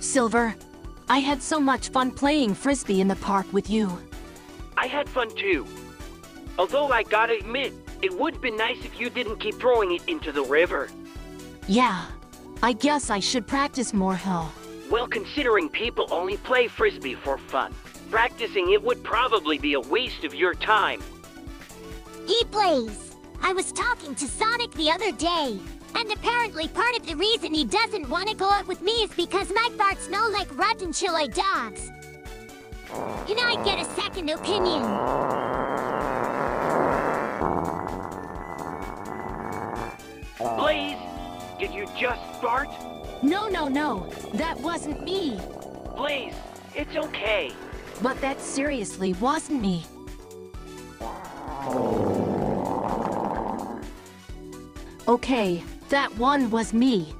Silver, I had so much fun playing frisbee in the park with you. I had fun too. Although I gotta admit, it would be nice if you didn't keep throwing it into the river. Yeah, I guess I should practice more, huh? Well, considering people only play frisbee for fun, practicing it would probably be a waste of your time. He plays. I was talking to Sonic the other day, and apparently part of the reason he doesn't want to go out with me is because my farts smell like rotten chili dogs. Can I get a second opinion? Blaze, did you just fart? No, no, no, that wasn't me. Blaze, it's okay. But that seriously wasn't me. Okay, that one was me.